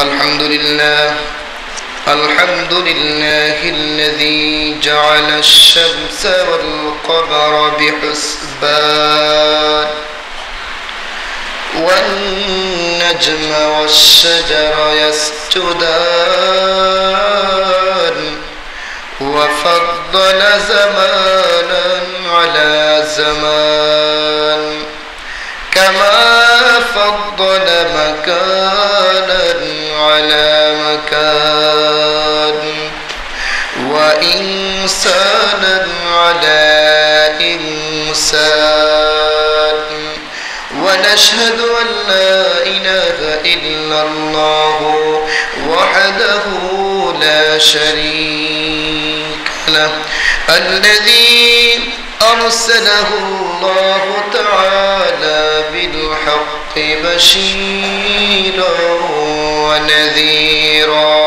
الحمد لله الحمد لله الذي جعل الشمس والقمر بحسبان والنجم والشجر يسجدان وفضل زمانا على زمان كما فضل مكانا على مكان وإنسانا على إنسان ونشهد أن لا إله إلا الله وحده لا شريك له الذي أرسله الله تعالى بشيرا ونذيرا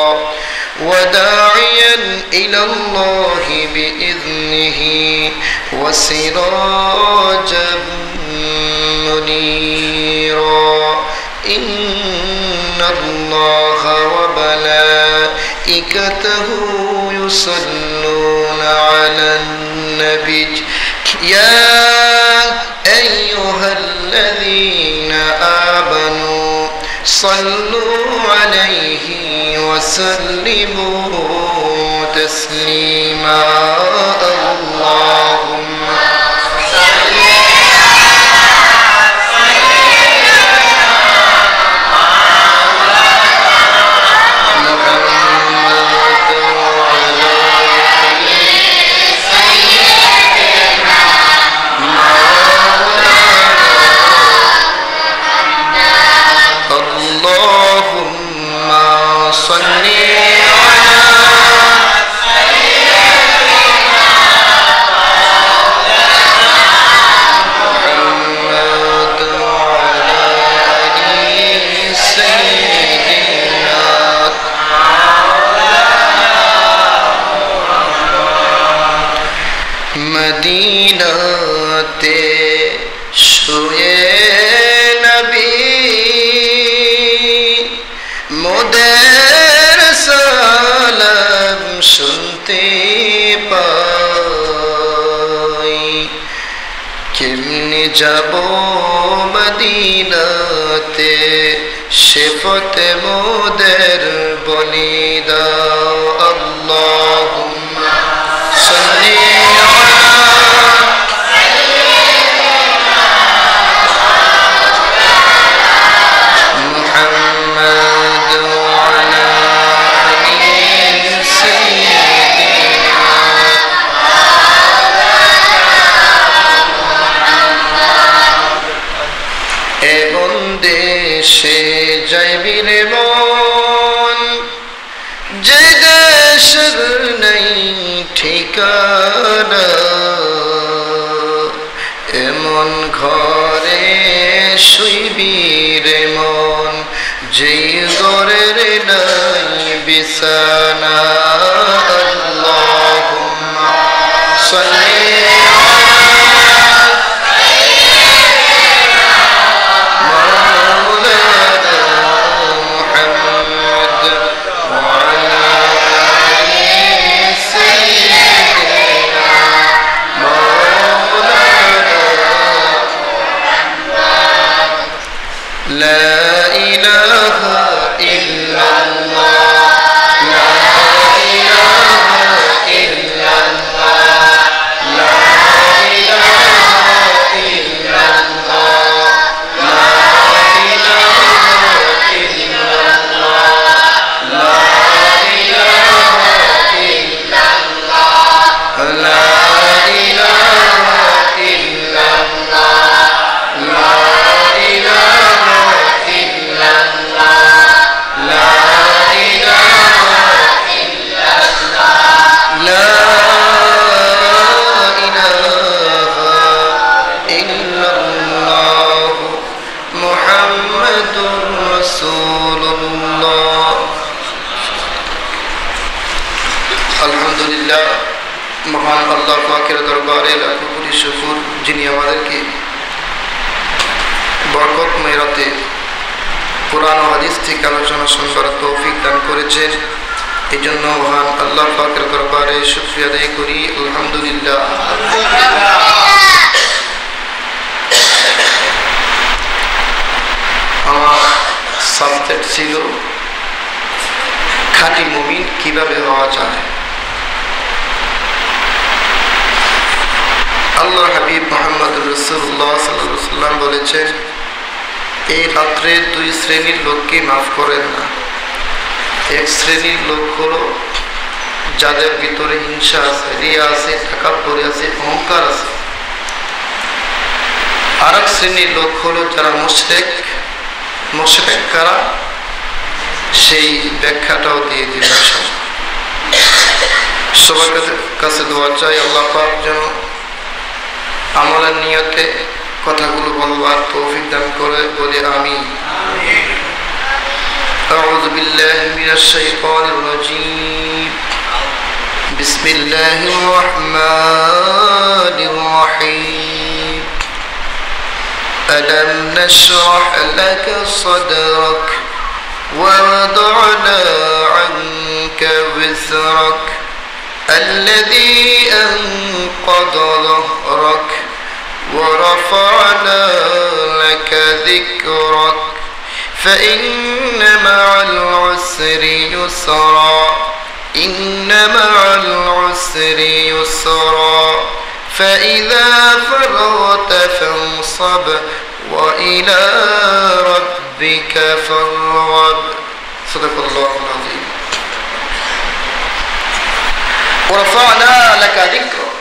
وداعيا إلى الله بإذنه وسراجا منيرا. إن الله وملائكته يصلون على النبي. يا أيها الذين آمنوا. صلوا عليه وسلموا تسليما. যাব মদিনাতে সে মোদের বলিদা Jesus. কোরআন ও হাদিস থেকে আলোচনা শুনবার তৌফিক দান করেছেন। এই জন্য মহান আল্লাহ পাকের দরবারে শুক্রিয়া আদায় করি। আলহামদুলিল্লাহ। আমার সাবজেক্ট ছিল, খাঁটি মুমিন কীভাবে হওয়া যায়? আল্লাহ হাবিব মোহাম্মদ রসুল্লাহ সাল্লাম বলেছেন এই রাত্রে দুই শ্রেণির লোককে মাফ করেন না। এক শ্রেণির লোক হলো যাদের ভিতরে হিংসা আছে, রিয়া আছে থাকাব্বরি আছে, অহংকার আছে। আর এক শ্রেণির লোক হলো যারা মুশরেক মুশরেক কারা? সেই ব্যাখ্যাটাও দিয়ে দিলেন সবার কাছে দোয়া চাই, আল্লাহ পাক যেন আমলের নিয়তে কথাগুলো বলবার তৌফিক দান করে বলে আমি أعوذ بالله من الشيطان الرجيم بسم الله الرحمن الرحيم ألم نشرح لك صدرك ووضعنا عنك وزرك الذي أنقض ظهرك ورفعنا لك ذكرك فإن مع العسر يسرا إن مع العسر يسرا فإذا فرغت فانصب وإلى ربك فارغب. صدق الله العظيم. ورفعنا لك ذكرك.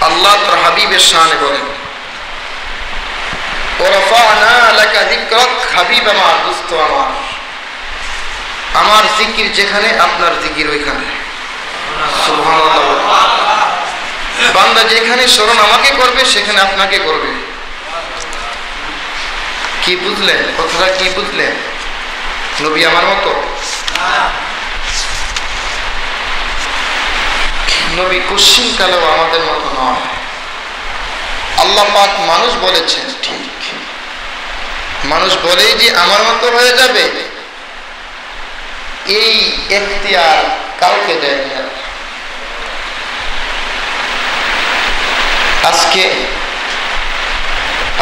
আল্লাহ তার হাবিবের শানে বলেন আমার। জিকির যেখানে, আপনার জিকির ওইখানে। বান্দা যেখানে স্মরণ আমাকে করবে, সেখানে আপনাকে করবে। কি বুঝলেন? কথাটা কি বুঝলেন? নবী আমার মতো? নবী কুসিন কালেও আমাদের মতো নয়। আল্লাহ পাক মানুষ বলেছেন, ঠিক। মানুষ বলেই যে আমার মতো হয়ে যাবে, এই এখতিয়ার কাউকে দেয়নি আজকে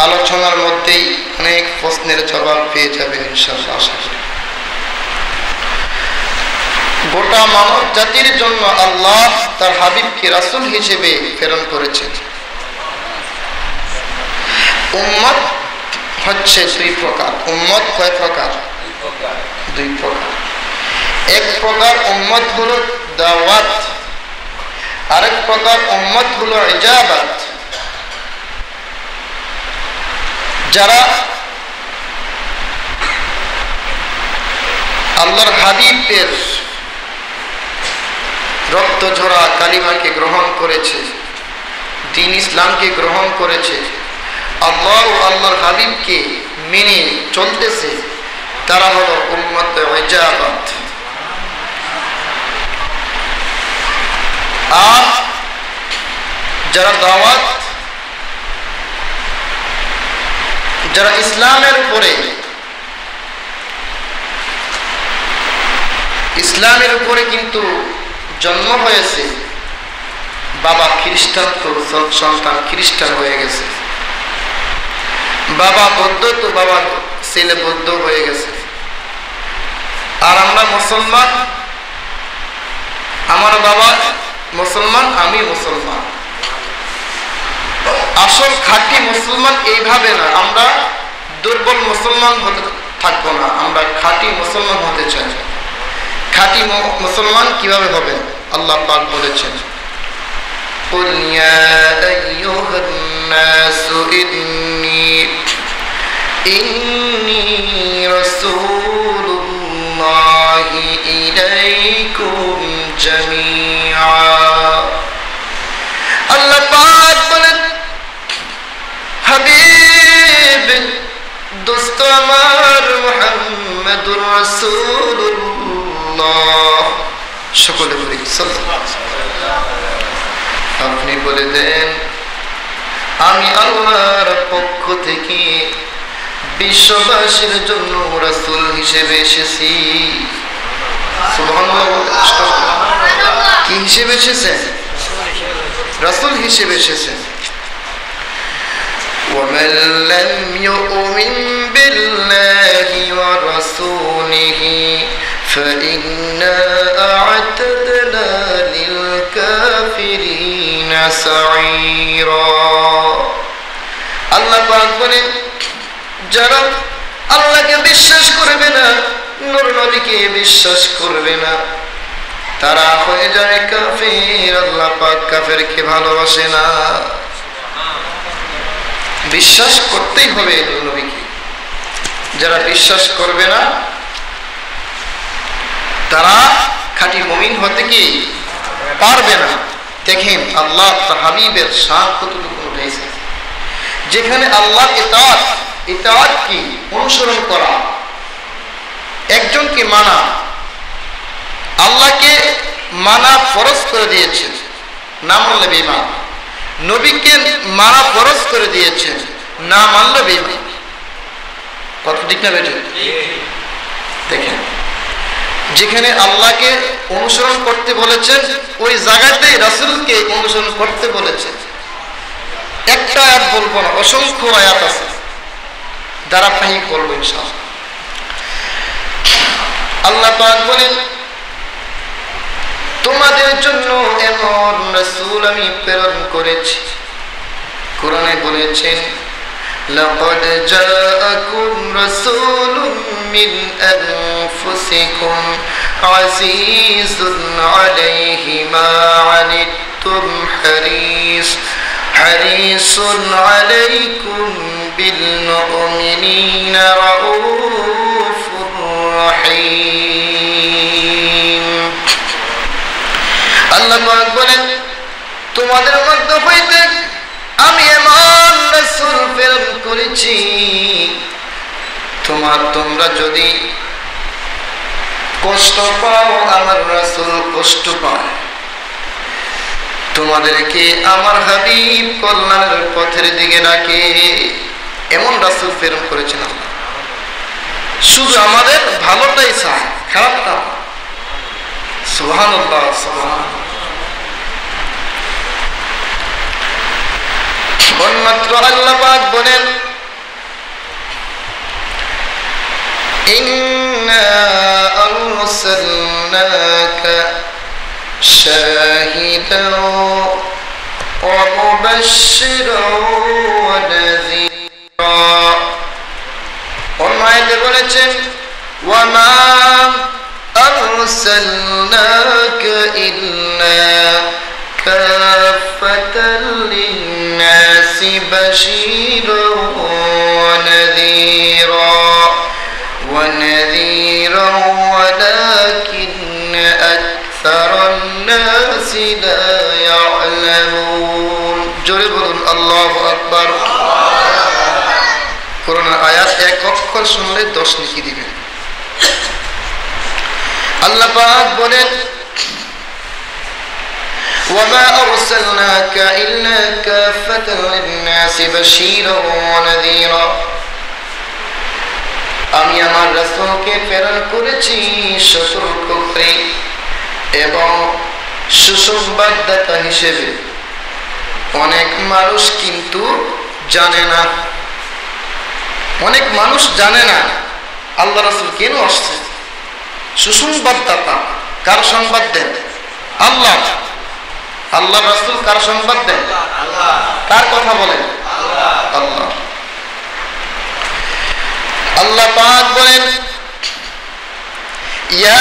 আলোচনার মধ্যেই অনেক প্রশ্নের জবাব পেয়ে যাবে ইনশাআল্লাহ, আশা করি। গোটা মানব জাতির জন্য আল্লাহ তার হাবিবকে রাসুল হিসেবে প্রেরণ করেছেন। উম্মত হচ্ছে দুই প্রকার। উম্মত কয় প্রকার? দুই প্রকার। এক প্রকার উম্মত হলো দাওয়াত, আরেক প্রকার উম্মত হলো ইজাবাত। যারা আল্লাহর হাবিবের রক্ত ঝরা কালিমাকে গ্রহণ করেছে। দিন ইসলামকে গ্রহণ করেছে। আল্লাহ ও আল্লাহর হাবিবকে মেনে চলতেছে। তারা হলো উম্মত ইজাবাত আর যারা দাওয়াত, যারা ইসলামের উপরে ইসলামের উপরে কিন্তু জন্ম হয়েছে, বাবা খ্রিস্টান তো সন্তান খ্রিস্টান হয়ে গেছে। বাবা বৌদ্ধ তো বাবা ছেলে বৌদ্ধ হয়ে গেছে। আর আমরা মুসলমান, আমার বাবা মুসলমান, আমি মুসলমান। আসল খাঁটি মুসলমান এইভাবে না, আমরা দুর্বল মুসলমান হতে থাকব না, আমরা খাঁটি মুসলমান হতে চাই। খাঁটি মুসলমান কীভাবে হবেন? আল্লাহ পাক বলেছেন قل يا أيها الناس إني إني رسول الله إليكم جميعا আল্লাহ পাক বলেন হাবিব দোস্ত আমার মুহাম্মাদুর রাসূলুল্লাহ সকলে বলি আপনি বলে দেন আমি আল্লাহর পক্ষ থেকে বিশ্ববাসীর জন্য রাসূল হিসেবে এসেছি সুবহানাল্লাহ বলতে কষ্ট হয়। কি হিসেবে এসেছেন রাসূল হিসেবে এসেছেন ومن لم يؤمن بالله ورسوله فإنا أعتدنا للكافرين سعيرا আল্লাহ পাক বলেন যারা আল্লাহকে বিশ্বাস করবে না নূর নবীকে বিশ্বাস করবে না তারা হয়ে যাবে কাফের আল্লাহ পাক কাফেরকে ভালোবাসে না বিশ্বাস করতেই হবে নূর নবীকে যারা বিশ্বাস করবে না তারা খাঁটি মমিন হতে কি পারবে না? দেখেন আল্লাহ হাবিবের শান কতটুকু উঠেছে। যেখানে আল্লাহ ইতাত ইতাত কি? অনুসরণ করা। একজনকে মানা, আল্লাহকে মানা ফরজ করে দিয়েছেন। না মানলে বেমান নবীকে মানা ফরজ করে দিয়েছেন। না মানলে বেমান কত ঠিক না বেটে যেখানে আল্লাহকে অনুসরণ করতে বলেছেন, ওই জায়গাতে রাসুলকে অনুসরণ করতে বলেছেন। একটা আয়াত বলব না, অসংখ্য আয়াত আছে। ধারাবাহিক বলব ইনশাআল্লাহ। আল্লাহ পাক বলেন, তোমাদের জন্য এমন রাসূল আমি প্রেরণ করেছি। কোরআনে বলেছেন لقد جاءكم رسول من أنفسكم عزيز عليه ما عنتم حريص حريص عليكم بالمؤمنين رؤوف رحيم আল্লাহ পাক বলেন তোমাদের মধ্যে করেছি তোমার তোমরা যদি কষ্ট পাও, আমার রাসূল কষ্ট পাও তোমাদেরকে আমার হাবিব কল্যাণের পথের দিকে ডাকে, এমন রাসূল প্রেরণ করেছেন আল্লাহ। শুধু আমাদের ভালোটাই চায়, খারাপটা। সুবহানাল্লাহ অন্যত্র আল্লাহ বলেন إنا أرسلناك شاهدا ومبشرا ونذيرا অন্য আয়াতে বলেছেন وما أرسلناك إلا كافة للناس بشيرا ونذيرا ونذيرا لا يعلمون جرب الله أكبر করোনা আয়াত এক অক্ষর শুনলে দশ লিখি দিবেন আল্লাহ পাক বলেন وما أرسلناك إلا كافة للناس بشيرا ونذيرا আমি আমার রাসূলকে প্রেরণ করেছি সতর্ককারী এবং সুসংবাদদাতা হিসেবে অনেক মানুষ কিন্তু জানে না। অনেক মানুষ জানে না আল্লাহ রাসূল কেন আসছে? সুসংবাদদাতা কার সংবাদ দেন? আল্লাহ। আল্লাহ রাসূল কার সংবাদ দেন? কার কথা বলেন? আল্লাহ। আল্লাহ পাক বলেন, ইয়া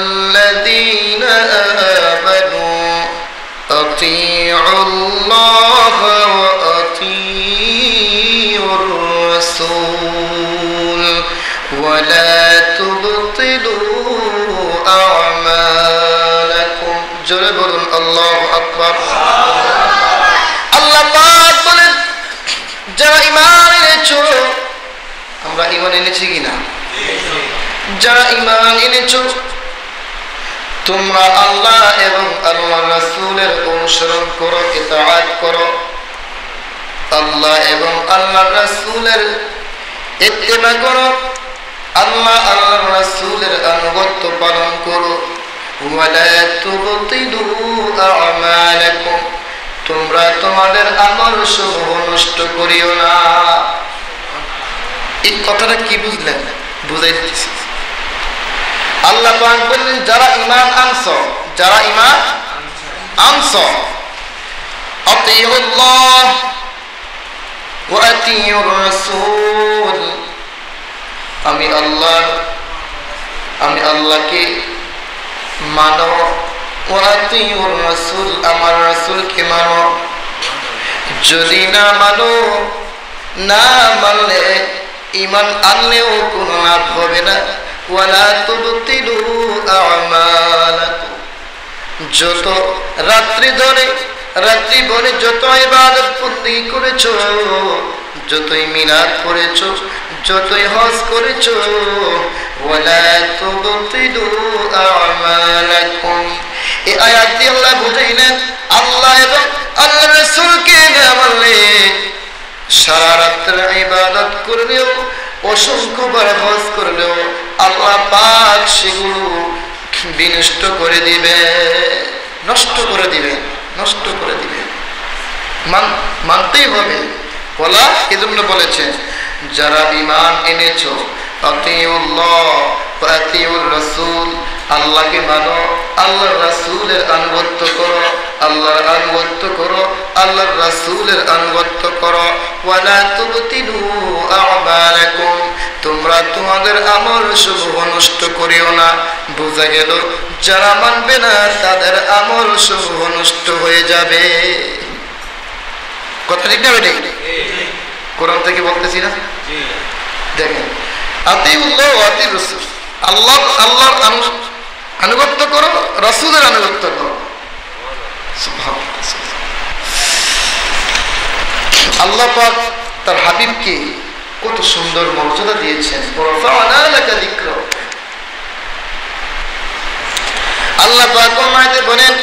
আইয়ুহাল্লাযীনা আমানু أطيعوا الله وأطيعوا الرسول ولا تبطلوا أعمالكم جرب الله أكبر আল্লাহ পাক বলেন যারা ইমান এনেছো আমরা ইমান এনেছি কিনা যারা ইমান এনেছো, তোমরা আল্লাহ এবং আল্লাহ রাসূলের অনুসরণ করো, ইতাআত করো। আল্লাহ এবং আল্লাহ রাসূলের ইত্তেবা করো। আল্লাহ আল্লাহ রাসূলের আনুগত্য পালন করো। তোমরা তোমাদের আমল সমূহ নষ্ট করিও না। এই কথাটা কি বুঝলেন? বুঝাই দিতেছি। আল্লাহ পাক যারা ইমান আনছ, যারা ইমান রাসূল আমি আল্লাহ আমি আল্লাহকে মানো, ওয়া আমার রাসূলকে মানো। যদি না মানো, না মানলে ইমান আনলেও কোনো লাভ হবে না। ওয়ালা যত রাত্রি ধরে, রাত্রি ভরে যত ইবাদত বন্দি করেছ, যতই মিলাদ করেছ যতই হজ করেছ, ওয়ালা আল্লাহ আল্লাহ সারা রাত্রে ইবাদত করলেও অসংখ্যবার হজ করলেও আল্লাহ পাক সেগুলো বিনষ্ট করে দিবে, নষ্ট করে দিবে, নষ্ট করে দিবে। মান, মানতেই হবে। বলা এজন্য বলেছে যারা ইমান এনেছো রাসূল, আল্লাহকে মানো আল্লাহ রাসূলের আনুগত্য করো। আল্লাহর আনুগত্য করো আল্লাহর রাসূলের আনুগত্য করো। ওয়ালা তুবতিলু আমালাকুম তোমরা তোমাদের আমল সমূহ নষ্ট করিও না। বোঝা গেল যারা মানবে না তাদের আমল সমূহ নষ্ট হয়ে যাবে। কথা ঠিক না বেটে? কোরআন থেকে বলতেছি না? দেখেন আতিউল্লাহ ওয়া আতিউর রাসূল। আল্লাহ আল্লাহর আনু- আনুগত্য করো রাসূলের আনুগত্য করো। আল্লাহ পাক তার হাবিবকে কত সুন্দর মর্যাদা দিয়েছেন ওয়ারফা'না লাকা যিকরা। আল্লাহ পাক কোরআনে বলেন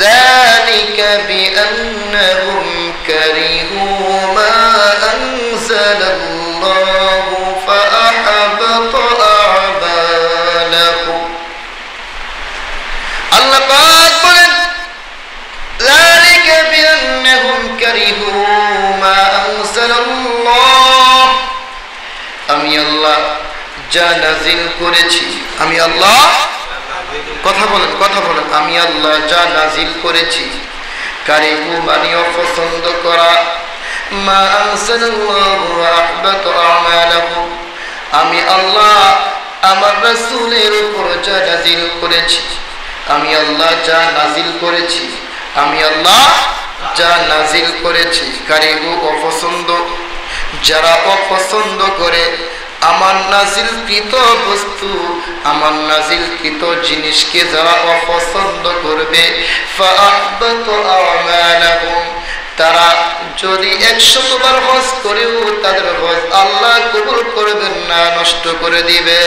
ذلك بأنهم كرهوا ما أنزل الله যা নাজিল করেছি। আমি আল্লাহ, কথা বলেন কথা বলেন। আমি আল্লাহ যা নাজিল করেছি। কারিহু মানে অপছন্দ করা। মা আনসালাল্লাহু আহবাত আমালাহুম আমি আল্লাহ আমার রাসূলের উপর যা নাজিল করেছি। আমি আল্লাহ যা নাজিল করেছি। আমি আল্লাহ যা নাজিল করেছি। কারিহু অপছন্দ। যারা অপছন্দ করে আমার নাজিলকৃত বস্তু? আমার নাজিলকৃত জিনিসকে যারা অপছন্দ করবে? তারা যদি একশতবার হজ করেও তাদের হজ আল্লাহ কবুল করবেন না, নষ্ট করে দিবে।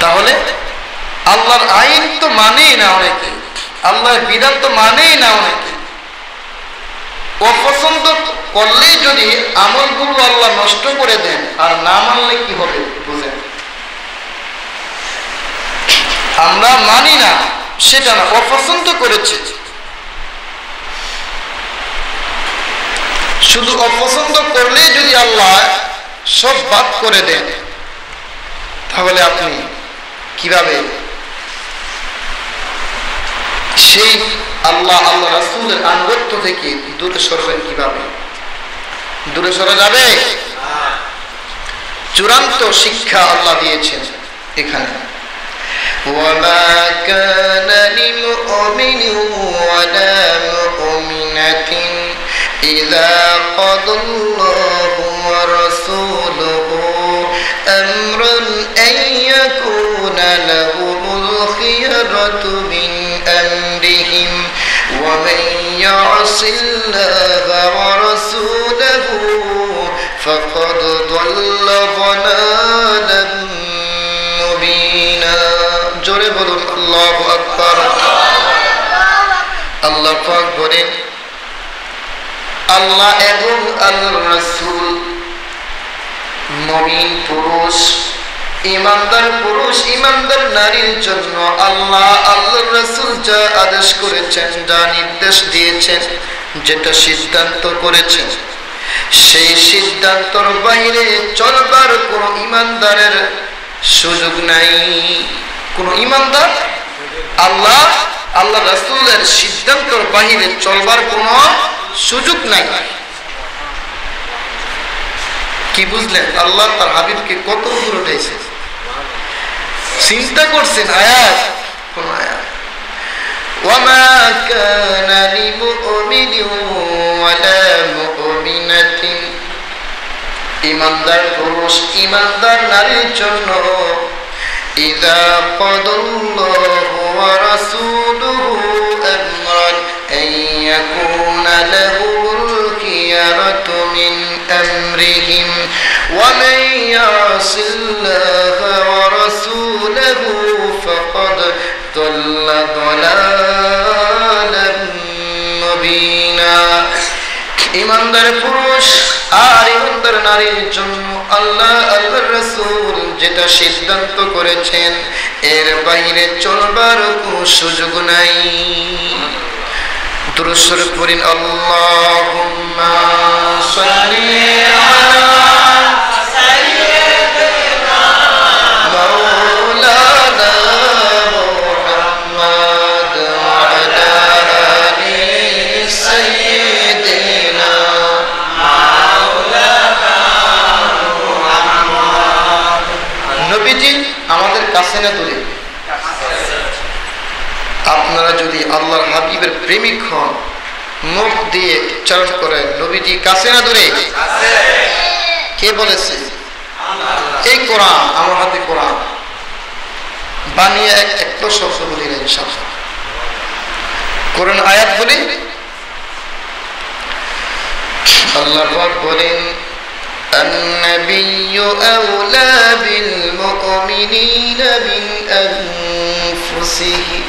তাহলে আল্লাহর আইন তো মানেই না অনেকে। আল্লাহর বিধান তো মানেই না অনেকে। অপছন্দ করলেই যদি আমলগুলো আল্লাহ নষ্ট করে দেন, আর না মানলে কি হবে বুঝেন? আমরা মানি না, সেটা না, অপছন্দ করেছে। শুধু অপছন্দ করলেই যদি আল্লাহ সব বাদ করে দেন, তাহলে আপনি কীভাবে সেই আল্লাহ আল্লাহ রাসূলের আনুগত্য থেকে দূরে সরবেন কিভাবে দূরে সরে যাবে চূড়ান্ত শিক্ষা আল্লাহ দিয়েছেন এখানে وما كان لمؤمن ولا مؤمنة إذا قضى الله ورسوله أمرا أن يكون لهم الخيرة يعص الله ورسوله فقد ضل ضلالا مبينا জোরে বলুন আল্লাহু আকবার আল্লাহ পাক আল্লাহ এবং আল্লাহ রসুল মমিন পুরুষ ইমানদার পুরুষ ইমানদার নারীর জন্য আল্লাহ আল্লাহ রসুল যা আদেশ করেছেন, যা নির্দেশ দিয়েছেন, যেটা সিদ্ধান্ত করেছেন, সেই সিদ্ধান্তর বাইরে চলবার কোন ইমানদারের সুযোগ নাই। কোন ইমানদার আল্লাহ আল্লাহ রসুলের সিদ্ধান্তর বাহিরে চলবার কোন সুযোগ নাই। কি বুঝলেন? আল্লাহ তার হাবিবকে কত দূর উঠেছে চিন্তা করছেন আয়াত কোন আয়াত وما كان لمؤمن ولا مؤمنة ইমানদার পুরুষ ইমানদার নারীর জন্য إذا قضى الله ورسوله أمرا أن يكون له الخيرة من أمرهم ومن يعص الله ورسوله فقد ضل ضلالا مبينا ইমানদার পুরুষ আর ইমানদার নারীর জন্য আল্লাহ আল্লাহ রসুল যেটা সিদ্ধান্ত করেছেন এর বাইরে চলবার কোনো সুযোগ নাই দুরুসর করিন আল্লাহুম্মা সাল্লি আলা কাছে না দূরে আপনারা যদি আল্লাহর হাবিবের প্রেমিক হন, মুখ দিয়ে উচ্চারণ করেন নবীজি কাছে না দূরে। কে বলেছে? এই কোরআন, আমার হাতে কোরআন। বানিয়ে এক একটা শব্দ বলি না ইনশাআল্লাহ। কোরআন আয়াত বলি? আল্লাহ বলেন النبي أولى بالمؤمنين من أنفسهم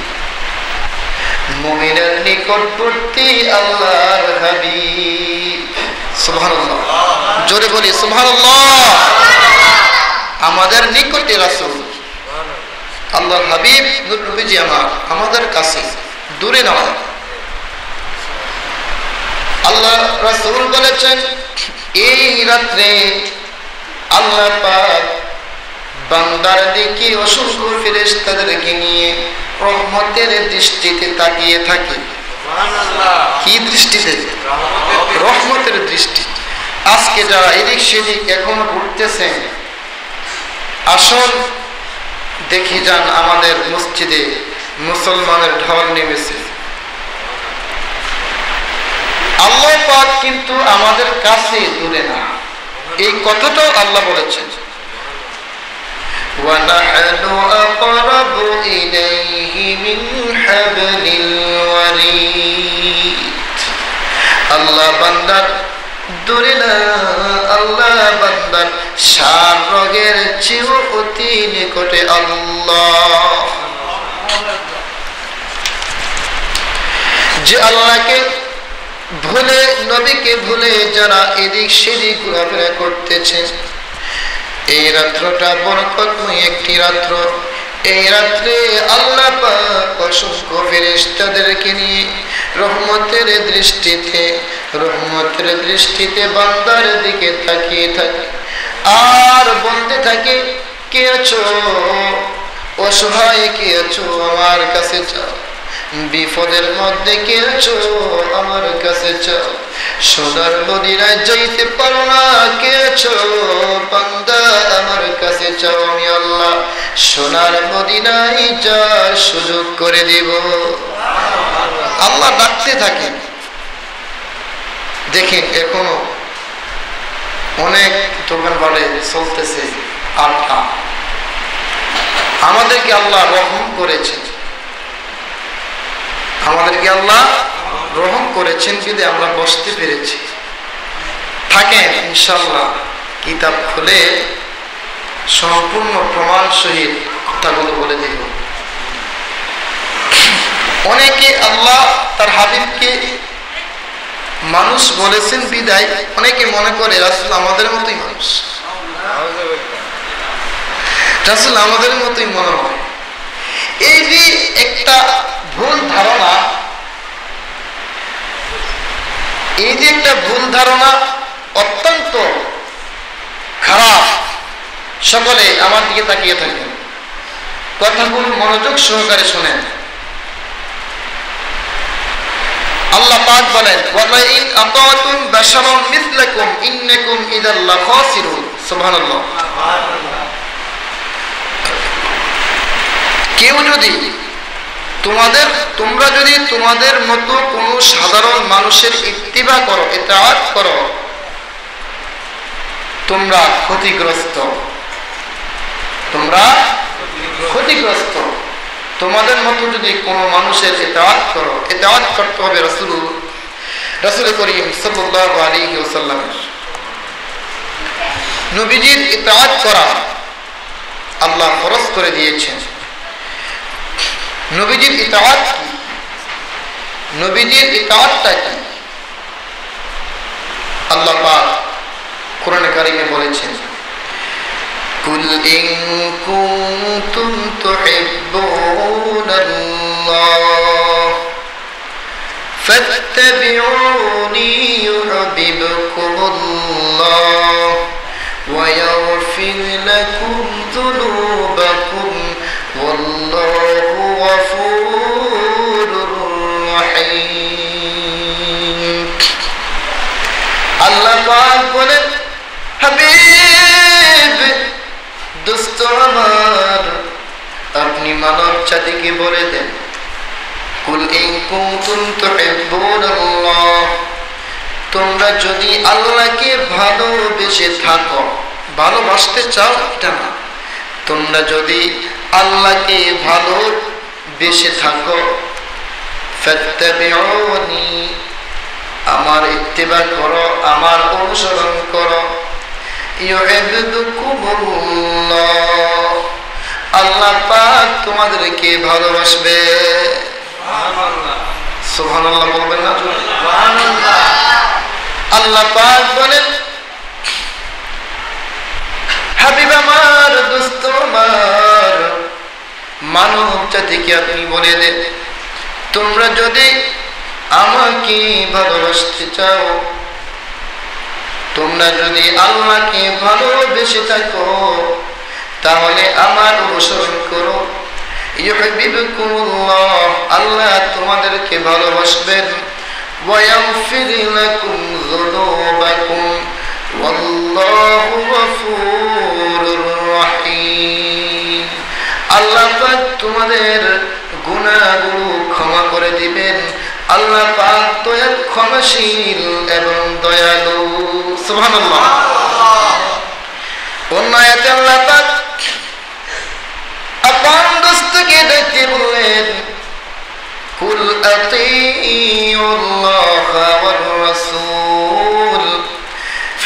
মুমিনের নিকটবর্তী আল্লাহর হাবিব সুবহানাল্লাহ জোরে বলি সুবহানাল্লাহ আমাদের নিকটে রাসূল আল্লাহর হাবিব নবীজি আমার আমাদের কাছে দূরে নয় আল্লাহ রাসূল বলেছেন এই রাত্রে আল্লাহ পাক বান্দার দিকে অসংখ্য ফেরেশতাদেরকে নিয়ে রহমতের দৃষ্টিতে তাকিয়ে থাকে। কি দৃষ্টিতে? রহমতের দৃষ্টি। আজকে যারা এদিক সেদিক এখনও ঘুরতেছেন আসল দেখি যান আমাদের মসজিদে মুসলমানের ঢল নেমেছে। আল্লাহ পাক কিন্তু আমাদের কাছে দূরে না এই কথাটাও আল্লাহ বলেছেন ونحن أقرب إليه من حبل الوريد আল্লাহ বান্দার দূরে না আল্লাহ বান্দার সার রগের চেয়েও অতি নিকটে আল্লাহ যে আল্লাহকে ভুলে, নবীকে ভুলে যারা এদিক সেদিক ঘোরাফেরা করতেছে। এই রাত্রটা বরকতময় একটি রাত্র। এই রাত্রে আল্লাহ অসংখ্য ফেরেশতাদেরকে নিয়ে রহমতের দৃষ্টিতে রহমতের দৃষ্টিতে বান্দার দিকে তাকিয়ে থাকে। আর বলতে থাকে, কে আছো? অসহায় কে আছো? আমার কাছে চাও বিপদের মধ্যে কে আছো আমার কাছে চাও সোনার মদিনায় যাইতে পারো না কে আছো বান্দা আমার কাছে চাও, আমি আল্লাহ। সোনার মদিনায় যার সুযোগ করে দিব। আল্লাহ ডাকতে থাকেন। দেখেন, এখনও অনেক দোকান বাড়ে, চলতেছে আড্ডা আমাদেরকে আল্লাহ রহম করেছেন। আমাদেরকে আল্লাহ গ্রহণ করেছেন যদি আমরা বসতে পেরেছি। থাকেন ইনশাল্লাহ কিতাব খুলে সম্পূর্ণ প্রমাণ সহিত কথাগুলো বলে দিব। অনেকে আল্লাহ তার হাবিবকে মানুষ বলেছেন বিদায়, অনেকে মনে করে, রাসুল আমাদের মতোই মানুষ। রাসুল আমাদের মতোই মনে হয়। এই যে একটা ভুল ধারণা। এই যে একটা ভুল ধারণা অত্যন্ত খারাপ। সকলে আমার দিকে তাকিয়ে থাকেন। কথাগুলো মনোযোগ সহকারে শোনেন। আল্লাহ পাক বলেন ওয়ালাইন আতাতুম বাশারাম মিসলাকুম ইন্নাকুম ইদাল লাখাসিরুন। সুবহানাল্লাহ। কেউ যদি তোমাদের, তোমরা যদি তোমাদের মতো কোনো সাধারণ মানুষের ইত্তিবা করো, ইতাআত করো, তোমরা ক্ষতিগ্রস্ত। তোমরা ক্ষতিগ্রস্ত। তোমাদের মতো যদি কোনো মানুষের ইতাআত করো, ইতাআত করতে হবে রাসূল রাসূল করিম সাল্লাল্লাহু আলাইহি ওয়াসাল্লামের। নবীজির ইতাআত করা আল্লাহ ফরজ করে দিয়েছেন। নবীজির ইতাআত কি নবীজির ইতাআতটা কি আল্লাহ পাক কোরআনে কারিমে বলেছেন قل إن كنتم تحبون الله فاتبعوني يحببكم الله আমার। আপনি মানব জাতিকে বলে দেন, কুল তোমরা যদি আল্লাহকে ভালোবেসে থাকো, ভালোবাসতে চাও, এটা না। তোমরা যদি আল্লাহকে ভালো বেসে থাকো আমার ইত্তেবা করো, আমার অনুসরণ করো। আল্লাহ পাক তোমাদেরকে ভালোবাসবে। সুবহানাল্লাহ। বলবেন না? আল্লাহ পাক বলেন হাবিব আমার দোস্ত আমার মানব জাতিকে আপনি বলে দেন। তোমরা যদি আমাকে ভালোবাসতে চাও তোমরা যদি আল্লাহকে ভালোবেসে থাকো, তাহলে আমার অনুসরণ করো। আল্লাহ তোমাদেরকে ভালোবাসবেন। আল্লাহ তোমাদের গুণাগুলো ক্ষমা করে দিবেন। আল্লাহ পাক দয়াল ক্ষমাশীল এবং দয়ালু সুবহানাল্লাহ অন্য আয়াতে আল্লাহ পাক আপন দোস্তকে ডেকে বললেন কুল আতিউ আল্লাহ ওয়ার রাসূল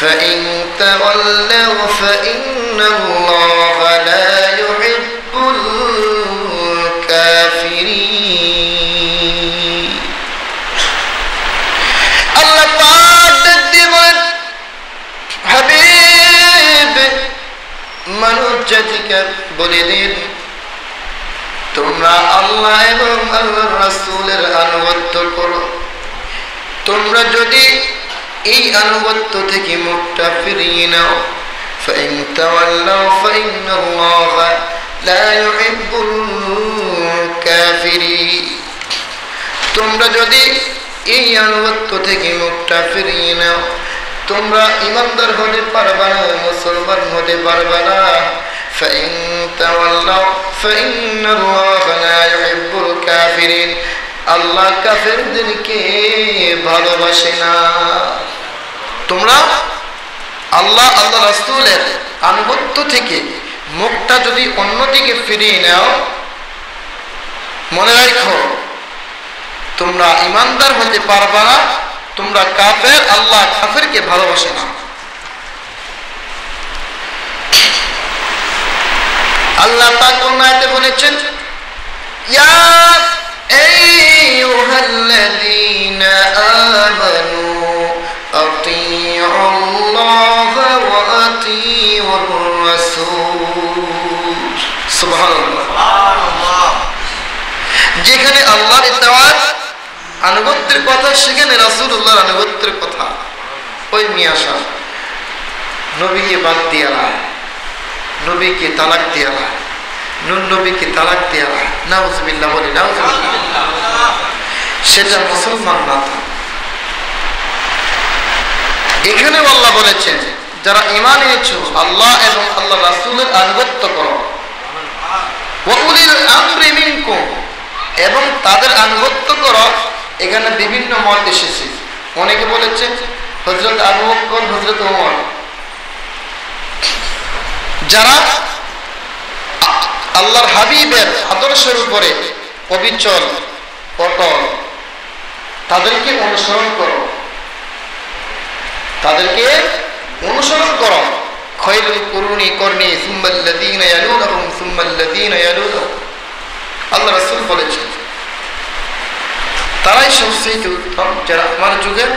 فإن تولوا فإن الله لا মানব জাতিকে বলে দিন তোমরা আল্লাহ এবং আল্লাহ রাসূলের আনুগত্য করো তোমরা যদি এই আনুগত্য থেকে মুখটা ফিরিয়ে নাও فإن تولوا فإن الله لا يحب الكافرين তোমরা যদি এই আনুগত্য থেকে মুখটা ফিরিয়ে নাও তোমরা ইমানদার হতে পারবা না, মুসলমান হতে পারবা না। আল্লাহ কাফেরদেরকে ভালোবাসে না। তোমরা আল্লাহ আল্লাহ রাসুলের আনুগত্য থেকে মুখটা যদি অন্যদিকে ফিরিয়ে নাও, মনে রাখো, তোমরা ইমানদার হতে পারবা না তোমরা কাফের, আল্লাহ কাফেরকে ভালোবাসে না। আল্লাহ পাক আয়াতে বলেছেন, ইয়া আইয়ুহাল্লাযীনা আমানু আতিউল্লাহ ওয়া যেখানে আল্লাহ আনুগত্যের কথা সেখানে রাসূলুল্লাহর আনুগত্যের কথা। ওই মিয়া সাহেব নবীকে বাদ দিয়ালা নবীকে তালাক দিয়ালা নুন নবীকে তালাক দিয়ালা নাউজুবিল্লাহ বলি, নাউজুবিল্লাহ। সেটা মুসলমান না তো। এখানেও আল্লাহ বলেছেন, যারা ইমান এনেছো, আল্লাহ এবং আল্লাহ রাসূলের আনুগত্য করো। এবং তাদের আনুগত্য করো। এখানে বিভিন্ন মত এসেছে। অনেকে বলেছে হজরত আবু বকর হজরত ওমর। যারা আল্লাহর হাবিবের আদর্শের উপরে অবিচল অটল তাদেরকে অনুসরণ করো। তাদেরকে অনুসরণ করো। খৈরুল কুরুনি সুম্মাল্লাযীনা ইয়ালুনহুম। আল্লাহ রাসূল বলেছেন তারাই সবচেয়ে উত্তম যারা আমার যুগের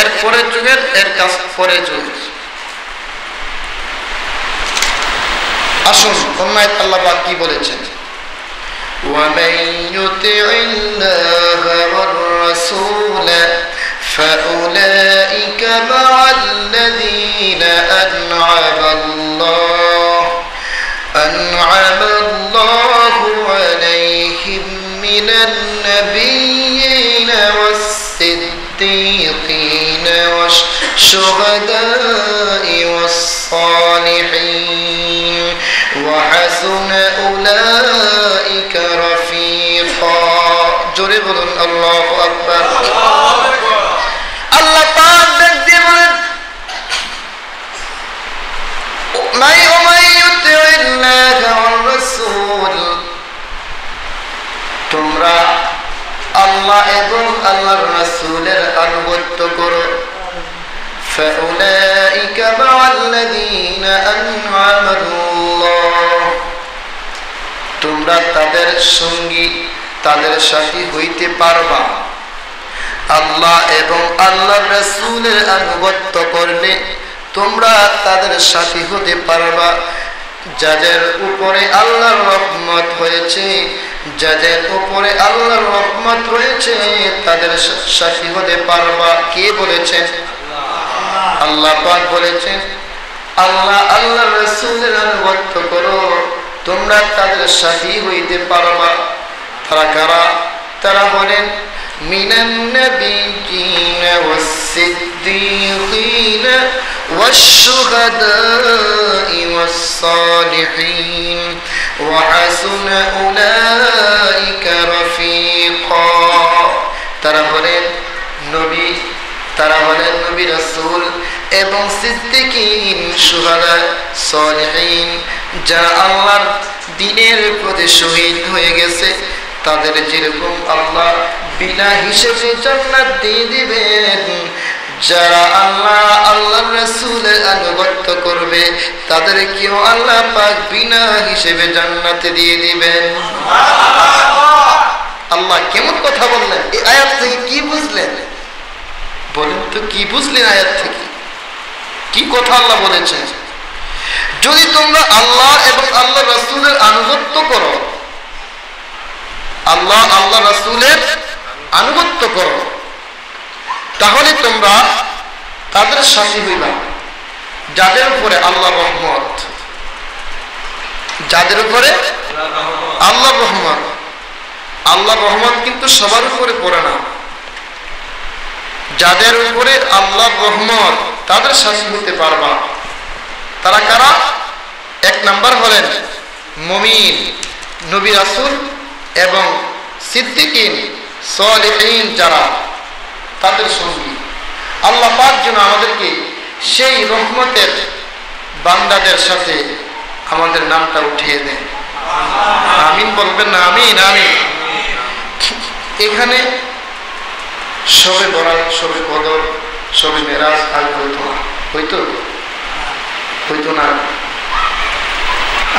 এর পরের যুগের এর কাছ পরের যুগের আসুন অন্যায় আল্লাহ পাক কি বলেছেন ومن يطع الله والرسول فأولئك مع الذين أنعم الله أنعم الله عليهم من النبيين والشهداء والصالحين وحسن أولئك رفيقا جرب الله أكبر আল্লাহ পাক ডাক দিয়ে বলেন মাই ওমাই ইউতিউল্লাহ ওয়ার রাসূল তোমরা আল্লাহ এবং আল্লাহর রাসূলের আনুগত্য করো فأولئك مع الذين أنعم الله তোমরা তাদের সঙ্গী তাদের সাথী হইতে পারবা আল্লাহ এবং আল্লাহ রসুলের আনুগত্য করলে তোমরা তাদের সাথী হতে পারবা যাদের উপরে আল্লাহর রহমত হয়েছে যাদের উপরে আল্লাহর রহমত রয়েছে তাদের সাথী হতে পারবা কে বলেছেন আল্লাহ পাক বলেছেন আল্লাহ আল্লাহ রসুলের আনুগত্য করো তোমরা তাদের সাথী হইতে পারবা তারা কারা তারা বলেন من النبيين والصديقين والشهداء والصالحين وحسن أولئك رفيقا তারা বলেন নবী তারা হলেন নবী রাসূল এবং সিদ্দিকিন সুহাদা সলিহিন যারা আল্লাহর দিনের প্রতি শহীদ হয়ে গেছে তাদের যেরকম আল্লাহ বিনা হিসেবে জান্নাত দিয়ে দিবেন যারা আল্লাহ আল্লাহ রসুলের আনুগত্য করবে তাদের কেউ আল্লাহ পাক বিনা হিসেবে জান্নাতে দিয়ে দিবেন। আল্লাহ কেমন কথা বললেন এই আয়াত থেকে কি বুঝলেন? বলেন? তো কি বুঝলেন আয়াত থেকে? কি কথা আল্লাহ বলেছেন? যদি তোমরা আল্লাহ এবং আল্লাহ রসুলের আনুগত্য করো, আল্লাহ আল্লাহ রসুলের আনুগত্য করো, তাহলে তোমরা তাদের সাথী হইবা। যাদের উপরে আল্লাহ রহমত। যাদের উপরে আল্লাহ রহমত। আল্লাহ রহমত কিন্তু সবার উপরে পড়ে না। যাদের উপরে আল্লাহ রহমত তাদের সাথী হতে পারবা। তারা কারা? এক নাম্বার হলেন মমিন, নবী রাসুল এবং সিদ্দিকিন, সলিহীন যারা, তাদের সঙ্গী। আল্লাহ পাক যেন আমাদেরকে সেই রহমতের বান্দাদের সাথে আমাদের নামটা উঠিয়ে দেন। আমিন বলবেন না, আমিন আমিন। এখানে সবে বরাত সবে কদর সবে মেরাজ আজ হইতো না হইতো? হইতো না।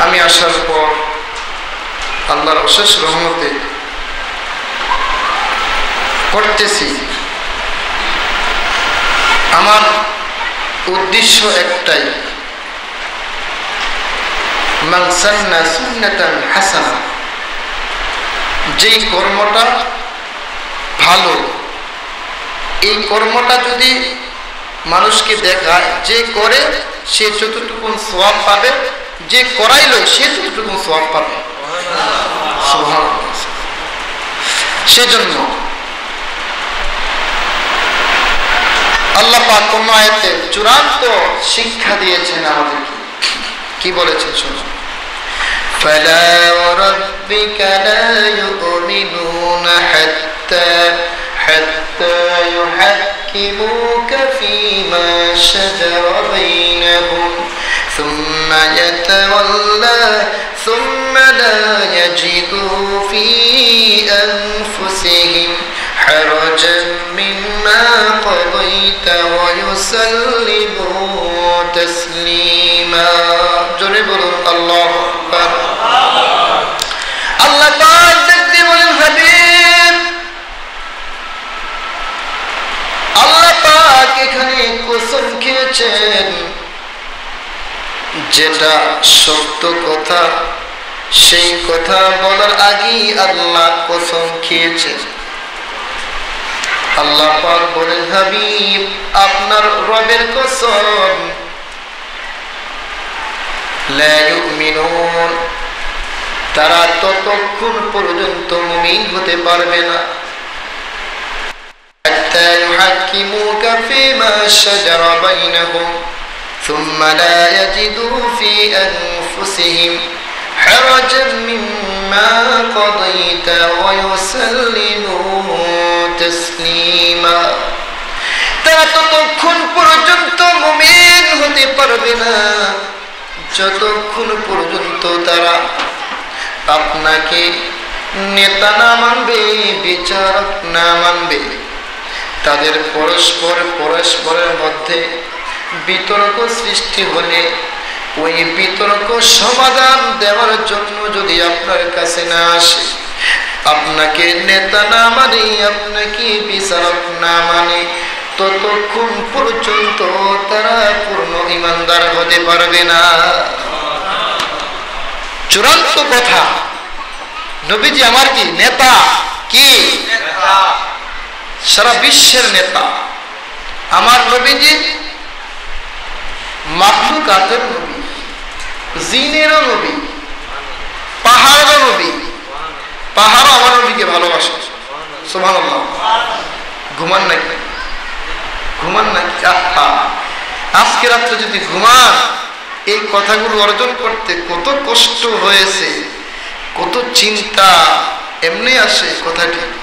আমি আসার পর আল্লাহর অশেষ রহমতে করতেছি। আমার উদ্দেশ্য একটাই। সান্না সুন্নাতান হাসানা। যেই কর্মটা ভালো এই কর্মটা যদি মানুষকে দেখায় যে করে সে যতটুকুন সোয়াব পাবে যে করাইল সে ততটুকুন সোয়াব পাবে সুবহানাল্লাহ। সেজন্য আল্লাহ পাক কোন আয়াতে চূড়ান্ত শিক্ষা দিয়েছেন আমাদেরকে কি বলেছেন শুনুন فلا وربك لا يؤمنون حتى حتى يحكموك فيما شجر بينهم. ثم يتولى ثم لا يجدوا في أنفسهم حرجا مما قضيت ويسلموا تسليما. جرب الله أكبر. এখানে কসম খেয়েছেন। যেটা সত্য কথা, সেই কথা বলার আগেই আল্লাহ কসম খেয়েছেন। আল্লাহ পাক বলেন, হাবিব, আপনার রবের কসম। তারা ততক্ষণ পর্যন্ত মুমিন হতে পারবে না। حتى يحكموك فيما شجر بينهم ثم لا يجدوا في أنفسهم حرجا مما قضيت ويسلموا تسليما তারা ততক্ষণ পর্যন্ত মুমিন হতে পারবে না যতক্ষণ পর্যন্ত তারা আপনাকে নেতা না মানবে বিচারক না মানবে তাদের পরস্পর পরস্পরের মধ্যে বিতর্ক সৃষ্টি হলে ওই বিতর্ক সমাধান দেওয়ার জন্য যদি আপনার কাছে না আসে, আপনাকে নেতা না মানে আপনাকে বিচারক না মানে ততক্ষণ পর্যন্ত তারা পূর্ণ ইমানদার হতে পারবে না। চূড়ান্ত কথা, নবীজি আমার কি, নেতা কি? সারা বিশ্বের নেতা। আমার নবীজি মাখলুকাতের নবী, জিনেরও নবী, পাহাড়েরও নবী, পাহাড়ও আমার নবীকে ভালোবাসে। সুবহানাল্লাহ। ঘুমান নাকি? ঘুমান নাকি? আহা! আজকে রাত্রে যদি ঘুমান, এই কথাগুলো অর্জন করতে কত কষ্ট হয়েছে, কত চিন্তা, এমনি আসে কথাটি।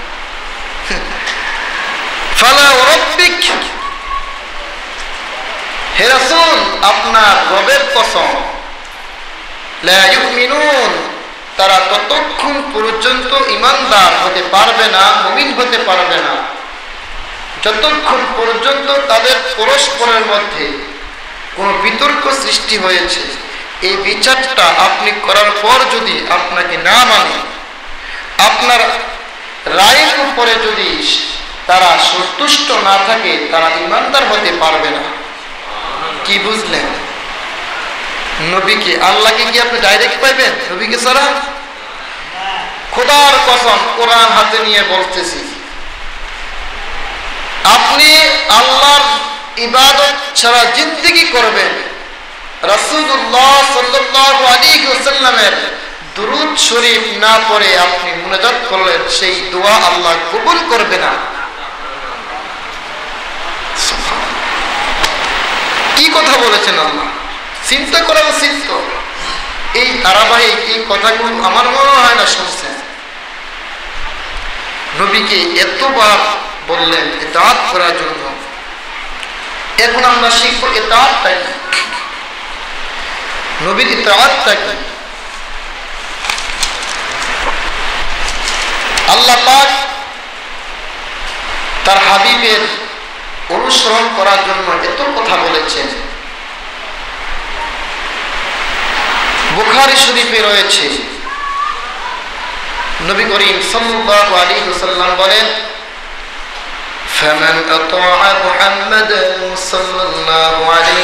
ফালা রব্বিক। হে রাসূল, আপনার রবের কসম। লা ইউমিনুন, তারা ততক্ষণ পর্যন্ত ইমানদার হতে পারবে না, মুমিন হতে পারবে না। যতক্ষণ পর্যন্ত তাদের পরস্পরের মধ্যে কোনো বিতর্ক সৃষ্টি হয়েছে, এই বিচারটা আপনি করার পর যদি আপনাকে না মানে আপনার রায়ের উপরে যদি তারা সন্তুষ্ট না থাকে, তারা ইমানদার হতে পারবে না। কি বুঝলেন? নবীকে আল্লাহকে কি আপনি ডাইরেক্ট পাইবেন? নবীকে ছাড়া? খোদার কসম, কোরআন হাতে নিয়ে বলতেছি। আপনি আল্লাহর ইবাদত ছাড়া জিন্দিগি করবেন। রাসূলুল্লাহ সাল্লাল্লাহু আলাইহি ওয়াসাল্লামের দুরূদ শরীফ না পড়ে আপনি মুনাজাত করলেন, সেই দোয়া আল্লাহ কবুল করবে না। কি কথা বলেছেন আল্লাহ? চিন্তা করা উচিত তো। এই ধারাবাহিক এই কথাগুলো আমার মনে হয় না শুনছেন। নবীকে এতবার বললেন এতাত করার জন্য। এখন আমরা শিখব এতাতটা কি? নবীর ইতাতটা কি? আল্লাহ পাক তার হাবিবের অনুসরণ করার জন্য এত কথা বলেছেন বুখারি শরীফে রয়েছে নবী করিম সাল্লাল্লাহু আলাইহি ওয়াসাল্লাম বলেন فمن أطاع محمدا صلى الله عليه وسلم